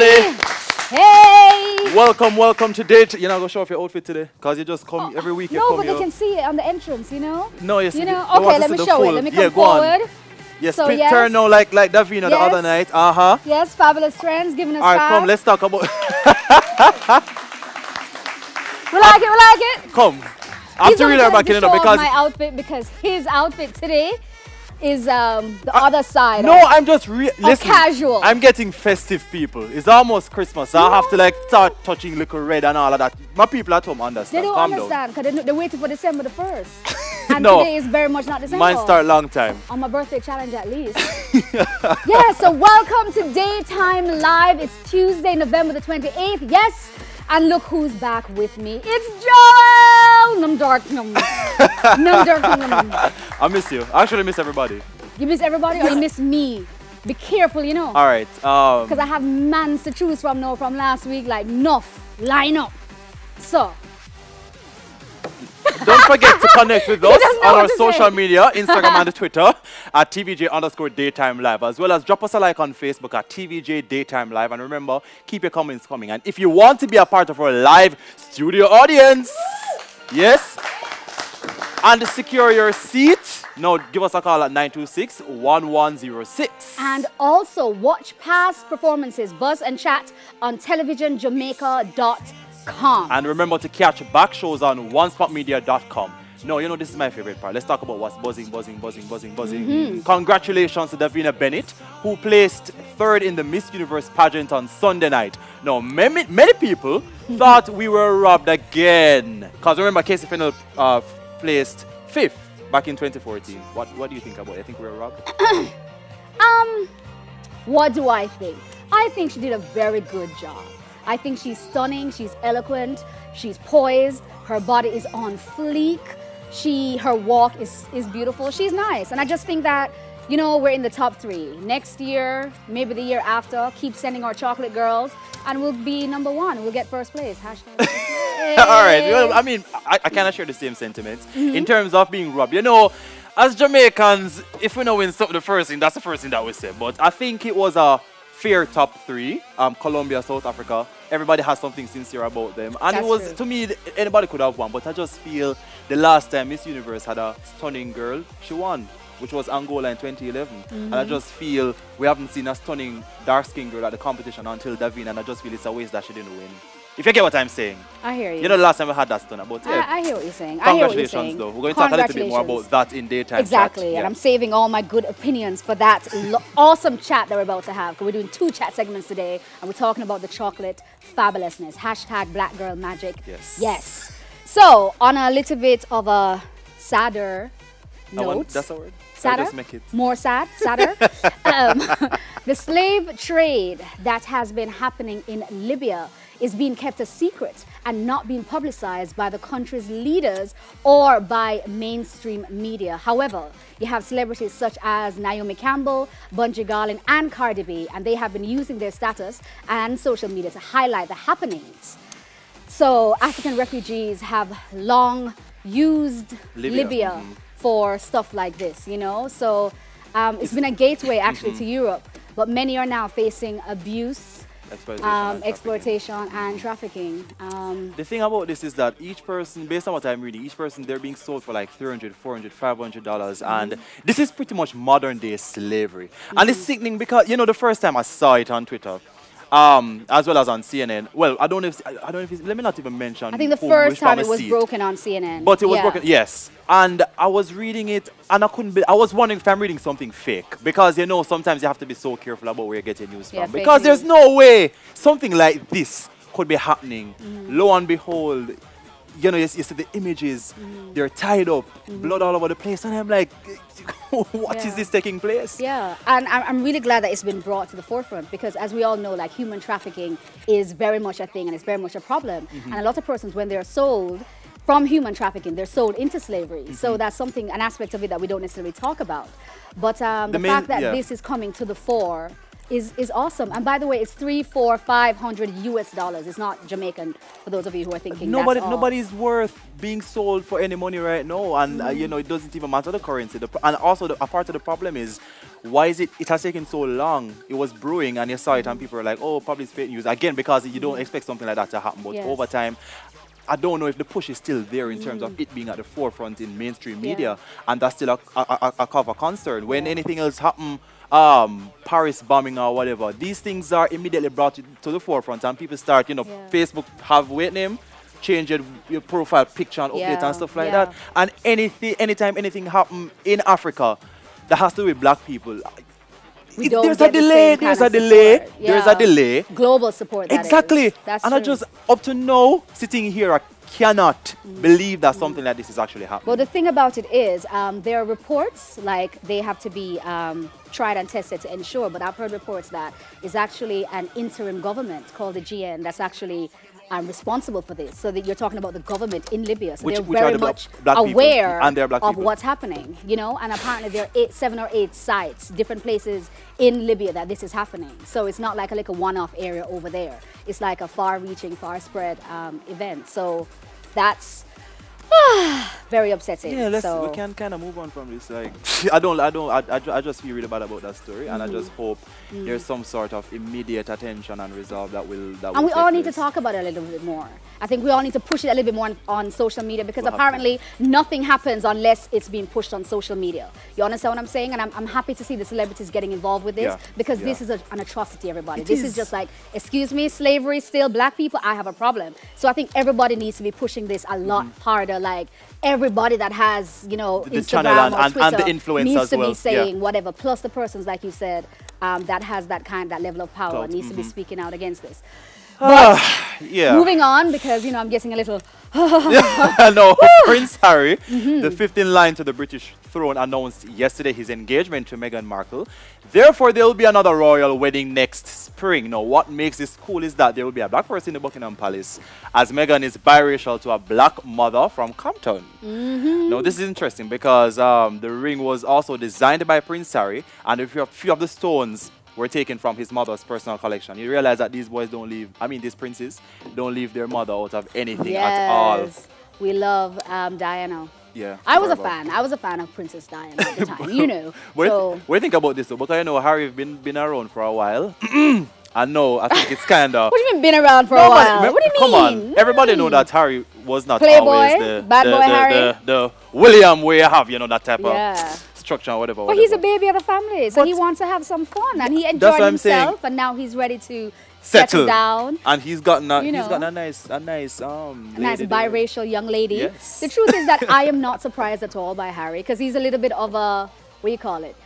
Everybody. Hey. Welcome, welcome to date. You're not gonna show off your outfit today, cause you just come every week. Oh, No, but they can see it on the entrance, you know? No, yes. You know? Okay, let me show full- it. Let me yeah, come on. forward. Yes, So, yes. turn now like like Davina the other night. Uh huh. Yes, fabulous friends giving us All right, five. come. Let's talk about. We like it, we like it. come. He's really trying backing to up show off because my outfit because his outfit today is um the other side. no, I'm just re- listen. casual. I'm getting festive people. It's almost Christmas. So I have to like start touching little red and all of that. My people at home understand. They don't Calm understand because they, they're waiting for December the 1st. And No. today is very much not. December. Mine start long time. on my birthday challenge at least. yeah, so welcome to Daytime Live. It's Tuesday, November the 28th. Yes, and look who's back with me. It's Joel! Num dark num. Num dark num. I miss you. I actually miss everybody. You miss everybody or you miss me? Be careful, you know. All right. Um, Because I have mans to choose from now from last week, like enough. Line up. So, Don't forget to connect with us on our social say. media, Instagram and Twitter at TVJ underscore daytime live, as well as drop us a like on Facebook at TVJ daytime live. And remember, keep your comments coming. And if you want to be a part of our live studio audience, yes, and secure your seat, no, give us a call at 926 1106. and also watch past performances, buzz and chat on televisionjamaica.com. And remember to catch back shows on onespotmedia.com. No, you know, this is my favorite part. Let's talk about what's buzzing, buzzing, buzzing, buzzing, buzzing. Mm-hmm. Congratulations to Davina Bennett, who placed third in the Miss Universe pageant on Sunday night. Now, many, many people thought we were robbed again. Because remember, Kaci Fennell uh, placed fifth back in 2014. What, what do you think about it? I think we were robbed. Um, what do I think? I think she did a very good job. I think she's stunning, she's eloquent, she's poised, her body is on fleek. She her walk is is beautiful. She's nice. And I just think that you know, we're in the top three. Next year, maybe the year after, keep sending our chocolate girls, and we'll be number one. We'll get first place. Hashtag. All right. Well, I mean, I, I kind of share the same sentiments Mm-hmm. in terms of being robbed. You know, as Jamaicans, if we know win something, the first thing, that's the first thing that we say. But I think it was a fair top three. Um, Colombia, South Africa. Everybody has something sincere about them, and That's it was true. to me anybody could have won. But I just feel the last time Miss Universe had a stunning girl, she won. Which was Angola in 2011. And I Mm-hmm. just feel we haven't seen a stunning dark skinned girl at the competition until Davina, and I just feel it's a waste that she didn't win. If you get what I'm saying. I hear you. You know, the last time we had that stunner, but yeah. I, I hear what you're saying. I hear what you're Congratulations, saying. though. We're going to talk a little bit more about that in daytime. Exactly, Yeah. and I'm saving all my good opinions for that awesome chat that we're about to have. Because we're doing two chat segments today, and we're talking about the chocolate fabulousness. Hashtag Black Girl Magic. Yes. Yes. So, on a little bit of a sadder note. that's a word. Sadder? just make it. More sad? Sadder? um, the slave trade that has been happening in Libya is being kept a secret and not being publicized by the country's leaders or by mainstream media. However, you have celebrities such as Naomi Campbell, Bungie Garlin, and Cardi B, and they have been using their status and social media to highlight the happenings. So, African refugees have long used Libya, Libya, mhm. for stuff like this, you know? So, um, it's been a gateway actually to Europe, but many are now facing abuse, Exploitation. um, and trafficking. exploitation, and trafficking. Um, The thing about this is that each person, based on what I'm reading, each person they're being sold for like 300, 400, 500 dollars, and this is pretty much modern day slavery. And it's sickening because you know the first time I saw it on Twitter, um, as well as on CNN. Well, I don't know if I don't know if it's, let me not even mention. I think the first time it was broken on CNN. But it was Yeah. broken, yes. And I was reading it, and I couldn't. Be, I was wondering if I'm reading something fake because you know sometimes you have to be so careful about where you get your news Yeah, from because there's no way something like this could be happening. Mm-hmm. Lo and behold, you know, you, see- you see the images, Mm-hmm. they're tied up, blood all over the place, and I'm like, what is Yeah. this taking place? Yeah, and I'm I'm really glad that it's been brought to the forefront because, as we all know, like human trafficking is very much a thing and it's very much a problem. Mm-hmm. And a lot of persons, when they're sold from human trafficking, they're sold into slavery. Mm-hmm. So that's something, an aspect of it that we don't necessarily talk about. But um, The the, main- fact that yeah. this is coming to the fore is, is awesome. And by the way, it's three, four, five hundred US dollars. It's not Jamaican for those of you who are thinking. Nobody, nobody's worth being sold for any money right now, and uh, you know it doesn't even matter the currency. The, and also, the, a part of the problem is why is it? It has taken so long. It was brewing, and you saw it, and people are like, "Oh, probably it's fake news." Again, because you don't expect something like that to happen, but Yes. over time. I don't know if the push is still there in terms of it being at the forefront in mainstream media, and that's still a, a, a, a cover concern. When Yeah. anything else happen, um, Paris bombing or whatever, these things are immediately brought to, the forefront, and people start, you know, Yeah. Facebook have weight name, change your, your profile picture and update Yeah, and stuff like yeah. that. And anything, anytime anything happen in Africa that has to do with black people, it- there's a get the same delay, there's a delay, there's a delay. Global support. Exactly. That's and I just, up to now, sitting here, I cannot believe that something like this is actually happening. Well, the thing about it is, um, there are reports like they have to be um, tried and tested to ensure. But I've heard reports that it's actually an interim government called the GN that's actually um, responsible for this. So that you're talking about the government in Libya. So Which- they're which very the much aware and they're black of people. what's happening. You know, and apparently there are eight, seven or eight sites, different places in Libya that this is happening. So it's not like a, like a one-off area over there. It's like a far-reaching, far-spread um, event. So that's very upsetting. Yeah, let's so, we can kind of move on from this. Like, I don't, I don't, I, I, I just feel really bad about that story, and I Mm-hmm. just hope there's some sort of immediate attention and resolve that will that. and will we all need to talk about it a little bit more. I think we all need to push it a little bit more on, on social media because We'll apparently nothing happens unless it's being pushed on social media. You understand what I'm saying? And I'm, I'm happy to see the celebrities getting involved with this Yeah, because this is a, an atrocity, everybody. It this is. is just like, excuse me, slavery still, black people, I have a problem. So I think everybody needs to be pushing this a lot harder. Like everybody that has, you know, Mm-hmm. The Instagram channel and- or and- the Twitter influence needs to well, be yeah. saying whatever. Plus the persons, like you said, um, that has that kind, that level of power needs to be mhm. speaking out against this. yeah. Moving on, because you know I'm getting a little. no, Prince Harry, Mm-hmm. the 15th in line to the British throne, announced yesterday his engagement to Meghan Markle. Therefore, there will be another royal wedding next spring. Now, what makes this cool is that there will be a black person in the Buckingham Palace, as Meghan is biracial to a black mother from Compton. Mm-hmm. Now, this is interesting because um, the ring was also designed by Prince Harry, and a few of the stones were taken from his mother's personal collection. You realize that these boys don't leave, I mean, these princes don't leave their mother out of anything at all. Yes, we love um, Diana. Yeah. I was a fan. I was a fan of Princess Diana at the time. you know. What, so th- what do you think about this though? Because I know Harry been been around for a while. I know. I think it's kind of. what do you mean been around for a while? What do you mean? Come on. Everybody know that Harry was not Playboy? always the Bad the, boy the, Harry? The, the William way you have, you know, that type Yeah. of structure or whatever. But he's a baby of the family, so he wants to have some fun, and he enjoyed himself, and now he's ready to settle, Settle down. And he's gotten a, You he's gotten a nice a nice um A nice lady there. biracial young lady. Yes. The truth is that I am not surprised at all by Harry because he's a little bit of a what do you call it?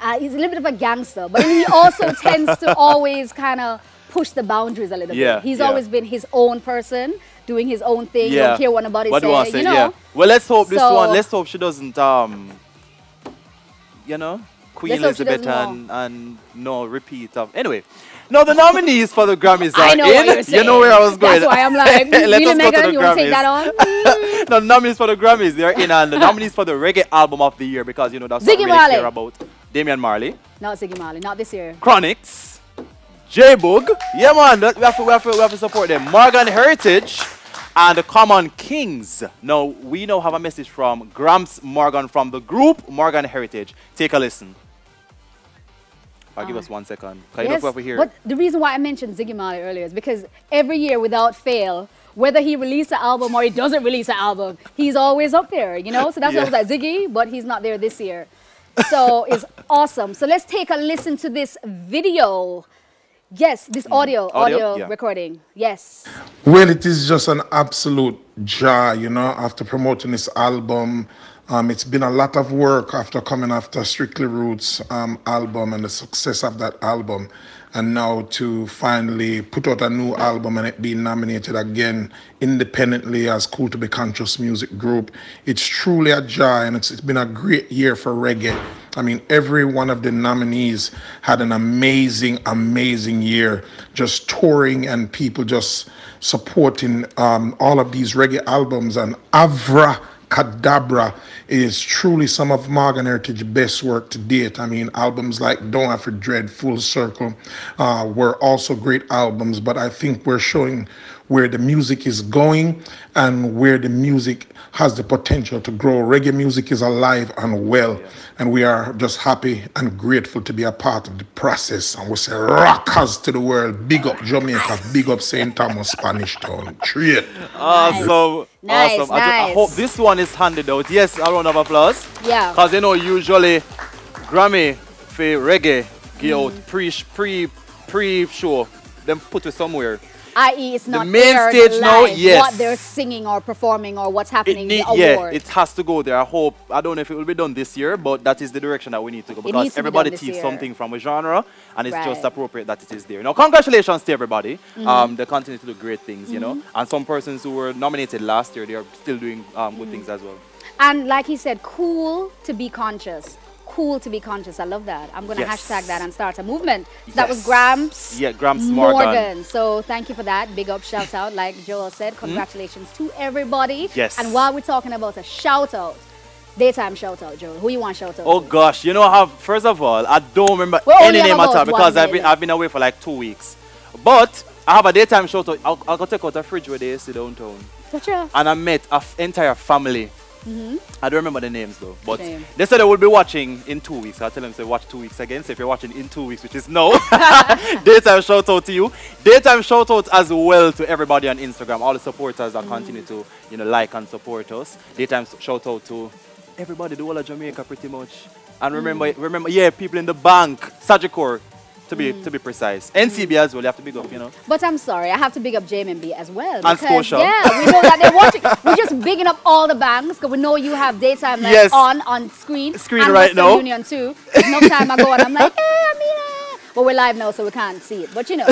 Uh, he's a little bit of a gangster, but he also tends to always kind of push the boundaries a little Yeah, bit. He's yeah. always been his own person, doing his own thing. Yeah. Don't care what nobody What do I says. say? You know. Yeah. Well, let's hope this one. Let's hope she doesn't um. You know, Queen Let's Elizabeth and and no repeat of anyway. No, the nominees for the Grammys are I know in. what you're saying. You know where I was going. That's why I'm like, Let really, us go to Megan, the you want to take that on? no, the nominees for the Grammys, they're in, and the nominees for the Reggae Album of the Year because you know that's what Ziggy we really Marley. care about. Damian Marley, Not Ziggy Marley, not this year. Chronixx, J Boog, yeah man, we, have to, we, have to, we have to support them. Morgan Heritage and the Common Kings. Now we now have a message from Gramps Morgan from the group Morgan Heritage. Take a listen. I'll give us one second. Can you if we have to hear? But the reason why I mentioned Ziggy Marley earlier is because every year, without fail, whether he releases an album or he doesn't release an album, he's always up there, you know? So that's why I was Yeah. like, Ziggy, but he's not there this year. So it's awesome. So let's take a listen to this video. Yes, this audio, Mm-hmm. Audio, audio, yeah. recording. Yes. Well, it is just an absolute joy, you know, after promoting this album. Um, it's been a lot of work after coming after Strictly Roots um, album and the success of that album. And now to finally put out a new album and it being nominated again independently as Cool to Be Conscious Music Group, it's truly a joy and it's, it's been a great year for reggae. I mean, every one of the nominees had an amazing, amazing year, just touring and people just supporting um, all of these reggae albums. And Avra Kadabra is truly some of Morgan Heritage's best work to date. I mean, albums like Don't Have to Dread, Full Circle uh, were also great albums, but I think we're showing where the music is going and where the music has the potential to grow. Reggae music is alive and well, and we are just happy and grateful to be a part of the process. And we say rockers to the world. Big up Jamaica, big up St. Thomas, Spanish Town. Treat. Awesome. Nice, awesome. I, ju- I hope this one is handed out. Yes, a round of applause. Yeah. Because you know, usually Grammy for reggae give Mm. out pre pre pre show. Them put it somewhere. i.e. it's not main aired stage now, yes. what they're singing or performing or what's It happening need, in the yeah, it has to go there. I hope. I don't know if it will be done this year, but that is the direction that we need to go because to everybody this teaches something from a genre, and it's just Right. Mm-hmm. appropriate that it is there. Now, congratulations to everybody. Um, they continue to do great things, you know. And some persons who were nominated last year, they are still doing um, Mm. good things as well. And like he said, cool to be conscious. Cool to be conscious. I love that. I'm going to Yes. hashtag that and start a movement. So That was Yes. Gramps. Yeah, Gramps Morgan. So thank you for that. Big up, shout out. Like Joel said, congratulations to everybody. Hmm? Yes. And while we're talking about a shout out, daytime shout out, Joel. Who you want shout out? Oh to? gosh, you know, I have first of all, I don't remember We only any name at all because I've been. I've been away for like two weeks. But I have a daytime shout out. I'll, I'll go take out a fridge where they sit downtown. Gotcha. and I met an entire family. Mm-hmm. I don't remember the names though, but they said they will be watching in two weeks. I tell them to watch two weeks again. So if you're watching in two weeks, which is no, daytime shout out to you. Daytime shout out as well to everybody on Instagram, all the supporters that continue mm-hmm. to you know like and support us. Daytime shout out to everybody, the whole of Jamaica pretty much. And remember, mm. remember, yeah, people in the bank, Sagicor, to be to be precise. NCB as well. You have to big up, you know. But I'm sorry, I have to big up JMB as well. And because, Scotia. Yeah, we know that they're watching. We're just bigging up all the banks because we know you have daytime like, Yes. on on screen. Screen and right Western now. Union too. No time ago, and I'm like, hey, I'm here. But we're live now, so we can't see it. But you know,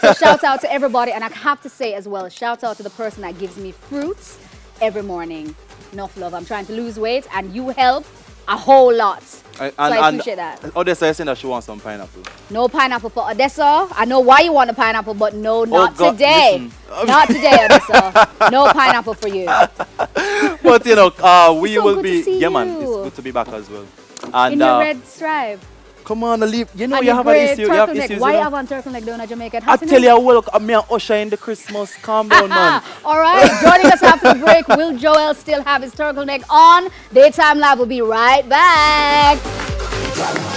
so shout out to everybody, and I have to say as well, shout out to the person that gives me fruits every morning. Enough love. I'm trying to lose weight, and you help a whole lot. And, so I appreciate that. Odessa is saying that she wants some pineapple. No pineapple for Odessa. I know why you want a pineapple, but no, not Oh, God, today. listen. Not today, Odessa. No pineapple for you. but you know, uh, we So will be. yeah, man, it's good to be back as well. And In your uh, red stripe. Come on, leave. You know, and you have an issue. You have issues. Why you you know? have on turtleneck down in Jamaica? It I has to tell do- you, welcome uh, me and Usher in the Christmas. Calm down, man. All right, joining us after the break, will Joel still have his turtleneck on? Daytime Live will be right back.